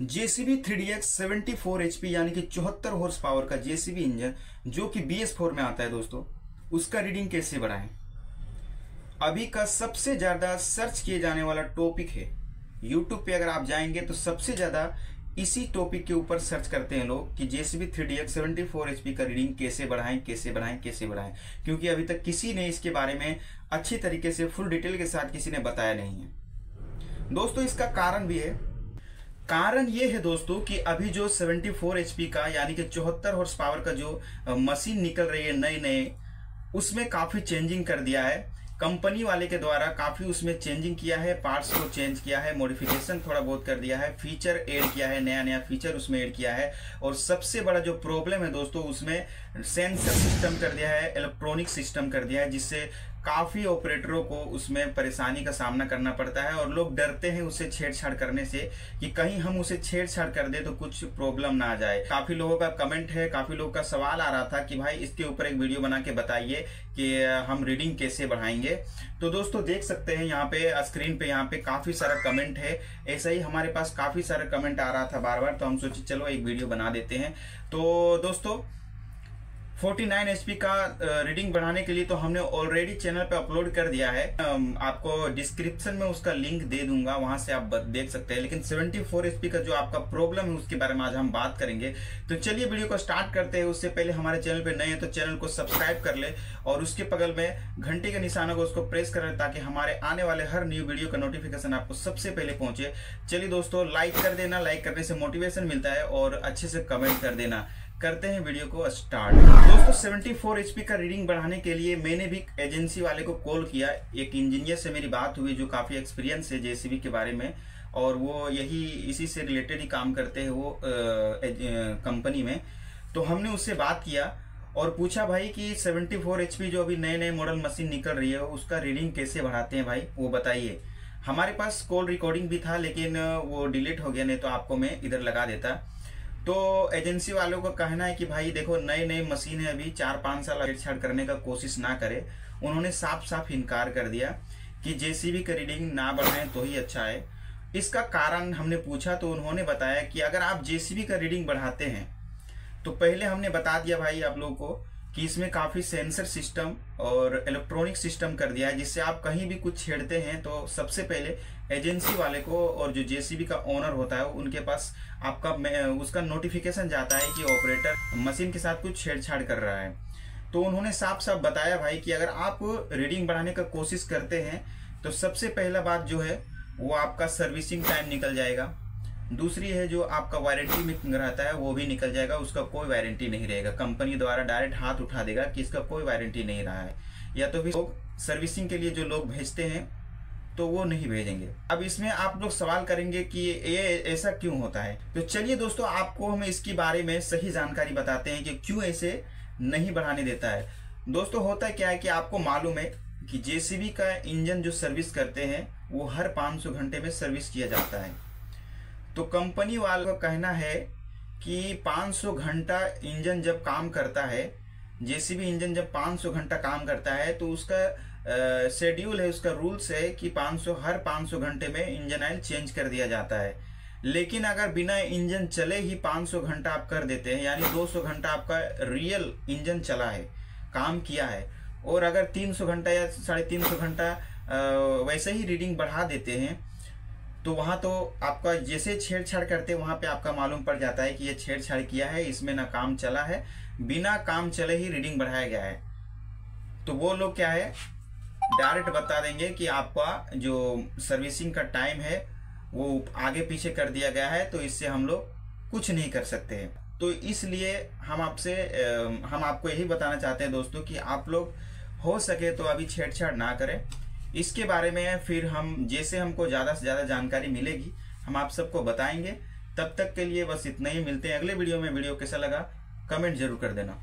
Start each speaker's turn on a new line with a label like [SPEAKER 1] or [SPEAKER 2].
[SPEAKER 1] JCB three D X seventy four HP यानी कि चौहत्तर हॉर्स पावर का जेसीबी इंजन जो कि बी एस फोर में आता है दोस्तों, उसका रीडिंग कैसे बढ़ाएँ? अभी का सबसे ज़्यादा सर्च किए जाने वाला टॉपिक है। यूट्यूब पे अगर आप जाएँगे तो सबसे ज़्यादा इसी टॉपिक के ऊपर सर्च करते हैं लोग कि JCB three D X seventy four HP का रीडिंग कैसे बढ़ाएँ कैसे बढ़ाएँ कैसे बढ़ाएँ। क्योंकि अभी तक किसी ने इसके बारे में अच्छी तरीके से फुल डिटेल के साथ किसी ने बताया नहीं है। दोस्तों, इसका कारण भी है। कारण ये है दोस्तों कि अभी जो 74 फोर का, यानी कि चौहत्तर हॉर्स पावर का जो मशीन निकल रही है नए नए उसमें काफ़ी चेंजिंग कर दिया है। कंपनी वाले के द्वारा काफ़ी उसमें चेंजिंग किया है पार्ट्स को चेंज किया है मॉडिफिकेशन थोड़ा बहुत कर दिया है फीचर ऐड किया है नया नया फीचर उसमें ऐड किया है। और सबसे बड़ा जो प्रॉब्लम है दोस्तों, उसमें सेंसर सिस्टम कर दिया है इलेक्ट्रॉनिक सिस्टम कर दिया है, जिससे काफ़ी ऑपरेटरों को उसमें परेशानी का सामना करना पड़ता है और लोग डरते हैं उसे छेड़छाड़ करने से कि कहीं हम उसे छेड़छाड़ कर दे तो कुछ प्रॉब्लम ना आ जाए। काफ़ी लोगों का कमेंट है, काफ़ी लोगों का सवाल आ रहा था कि भाई इसके ऊपर एक वीडियो बना के बताइए कि हम रीडिंग कैसे बढ़ाएँगे। तो दोस्तों देख सकते हैं यहाँ पे स्क्रीन पे यहाँ पे काफ़ी सारा कमेंट है। ऐसा ही हमारे पास काफ़ी सारा कमेंट आ रहा था बार बार तो हम सोचे चलो एक वीडियो बना देते हैं। तो दोस्तों 49 एचपी का रीडिंग बढ़ाने के लिए तो हमने ऑलरेडी चैनल पे अपलोड कर दिया है। आपको डिस्क्रिप्शन में उसका लिंक दे दूँगा, वहाँ से आप देख सकते हैं। लेकिन 74 एचपी का जो आपका प्रॉब्लम है, उसके बारे में आज हम बात करेंगे। तो चलिए वीडियो को स्टार्ट करते हैं। उससे पहले हमारे चैनल पे नए हैं तो चैनल को सब्सक्राइब कर ले और उसके बगल में घंटे के निशानों को उसको प्रेस कर ले ताकि हमारे आने वाले हर न्यू वीडियो का नोटिफिकेशन आपको सबसे पहले पहुँचे। चलिए दोस्तों लाइक कर देना। लाइक करने से मोटिवेशन मिलता है और अच्छे से कमेंट कर देना। करते हैं वीडियो को स्टार्ट। दोस्तों 74 एचपी का रीडिंग बढ़ाने के लिए मैंने भी एजेंसी वाले को कॉल किया, एक इंजीनियर से मेरी बात हुई जो काफ़ी एक्सपीरियंस है जेसीबी के बारे में, और वो यही, इसी से रिलेटेड ही काम करते हैं वो कंपनी में। तो हमने उससे बात किया और पूछा, भाई, कि 74 फोर जो अभी नए नए मॉडल मशीन निकल रही है, उसका रीडिंग कैसे बढ़ाते हैं भाई? वो बताइए। हमारे पास कॉल रिकॉर्डिंग भी था, लेकिन वो डिलीट हो गया, नहीं तो आपको मैं इधर लगा देता। तो एजेंसी वालों का कहना है कि भाई देखो नई नई मशीन है अभी चार पाँच साल छेड़छाड़ करने का कोशिश ना करे। उन्होंने साफ़ साफ़ इनकार कर दिया कि जेसीबी का रीडिंग ना बढ़ाए तो ही अच्छा है। इसका कारण हमने पूछा तो उन्होंने बताया कि अगर आप जेसीबी का रीडिंग बढ़ाते हैं तो पहले हमने बता दिया भाई आप लोगों को कि इसमें काफ़ी सेंसर सिस्टम और इलेक्ट्रॉनिक सिस्टम कर दिया है, जिससे आप कहीं भी कुछ छेड़ते हैं तो सबसे पहले एजेंसी वाले को और जो जेसीबी का ओनर होता है, उनके पास आपका उसका नोटिफिकेशन जाता है कि ऑपरेटर मशीन के साथ कुछ छेड़छाड़ कर रहा है। तो उन्होंने साफ़ साफ़ बताया भाई कि अगर आप रीडिंग बढ़ाने का कोशिश करते हैं तो सबसे पहला बात जो है, वो आपका सर्विसिंग टाइम निकल जाएगा। दूसरी है जो आपका वारंटी में रहता है, वो भी निकल जाएगा, उसका कोई वारंटी नहीं रहेगा। कंपनी द्वारा डायरेक्ट हाथ उठा देगा कि इसका कोई वारंटी नहीं रहा है। या तो फिर सर्विसिंग के लिए जो लोग भेजते हैं तो वो नहीं भेजेंगे। अब इसमें आप लोग सवाल करेंगे कि ये ऐसा क्यों होता है? तो चलिए दोस्तों, आपको हम इसके बारे में सही जानकारी बताते हैं कि क्यों ऐसे नहीं बढ़ाने देता है। दोस्तों, होता क्या है कि आपको मालूम है कि जेसीबी का इंजन जो सर्विस करते हैं, वो हर 500 घंटे में सर्विस किया जाता है। तो कंपनी वालों का कहना है कि 500 घंटा इंजन जब काम करता है जेसीबी इंजन जब 500 घंटा काम करता है तो उसका शेड्यूल है, उसका रूल्स है कि 500 हर 500 घंटे में इंजन ऑयल चेंज कर दिया जाता है। लेकिन अगर बिना इंजन चले ही 500 घंटा आप कर देते हैं, यानी 200 घंटा आपका रियल इंजन चला है, काम किया है, और अगर 300 घंटा या साढ़े तीन घंटा वैसे ही रीडिंग बढ़ा देते हैं तो वहाँ तो आपका जैसे छेड़छाड़ करते वहाँ पे आपका मालूम पड़ जाता है कि ये छेड़छाड़ किया है, इसमें ना काम चला है, बिना काम चले ही रीडिंग बढ़ाया गया है। तो वो लोग क्या है, डायरेक्ट बता देंगे कि आपका जो सर्विसिंग का टाइम है, वो आगे पीछे कर दिया गया है तो इससे हम लोग कुछ नहीं कर सकते हैं। तो इसलिए हम आपसे हम आपको यही बताना चाहते हैं दोस्तों कि आप लोग हो सके तो अभी छेड़छाड़ ना करें। इसके बारे में फिर हम, जैसे हमको ज़्यादा से ज़्यादा जानकारी मिलेगी, हम आप सबको बताएँगे। तब तक के लिए बस इतना ही, मिलते हैं अगले वीडियो में। वीडियो कैसा लगा, कमेंट ज़रूर कर देना।